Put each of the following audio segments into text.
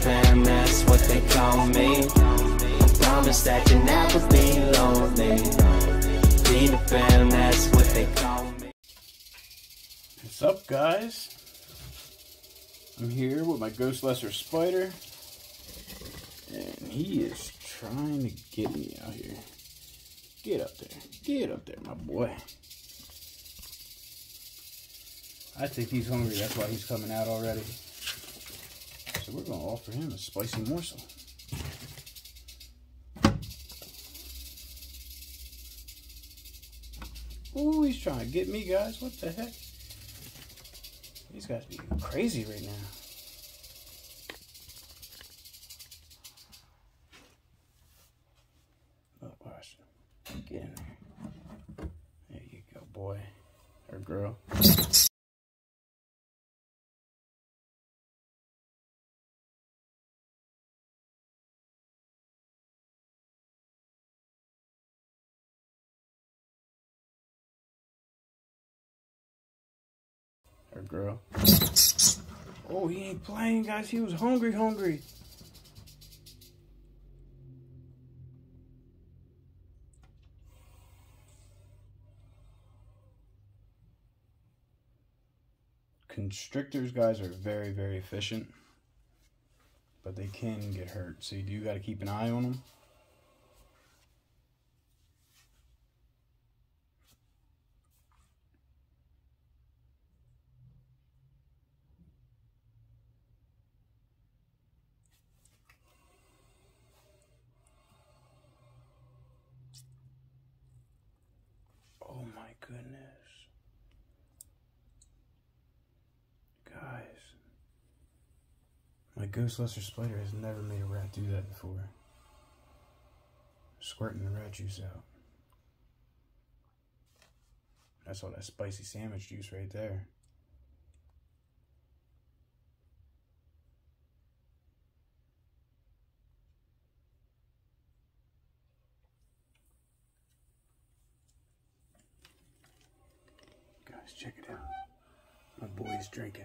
fam, that's what they call me. I promise that you'll never be lonely. Peter fam, that's what they call me. What's up, guys? I'm here with my Ghost Lesser Spider, and he is trying to get me out here. Get up there. Get up there, my boy. I think he's hungry. That's why he's coming out already. So we're going to offer him a spicy morsel. Ooh, he's trying to get me, guys. What the heck? These guys be crazy right now. Oh. Get in there. There you go, boy. Or girl. Or girl. Oh, he ain't playing, guys. He was hungry, hungry. Constrictors, guys, are very, very efficient. But they can get hurt. So you do got to keep an eye on them. Oh my goodness. Guys. My Ghost Lesser Spider has never made a rat do that before. Squirting the rat juice out. That's all that spicy sandwich juice right there. Guys, check it out. My boy's drinking.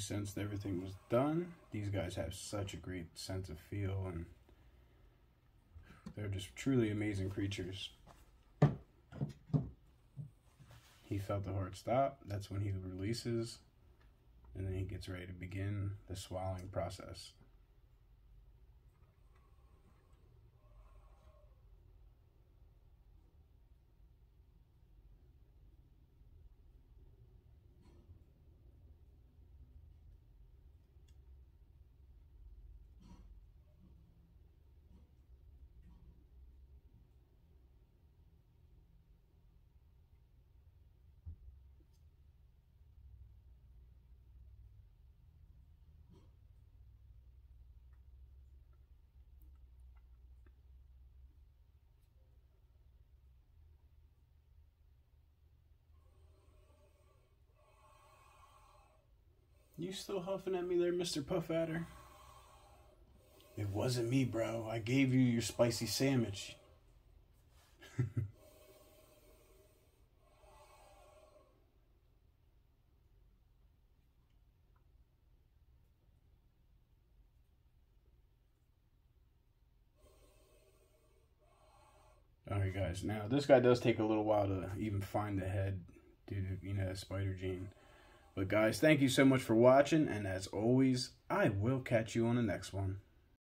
Sensed everything was done. These guys have such a great sense of feel, and they're just truly amazing creatures. He felt the heart stop. That's when he releases, and then he gets ready to begin the swallowing process. you still huffing at me there, Mr. Puff Adder? It wasn't me, bro. I gave you your spicy sandwich. Alright guys, now this guy does take a little while to even find the head due to, you know, spider gene. But guys, thank you so much for watching, and as always, I will catch you on the next one.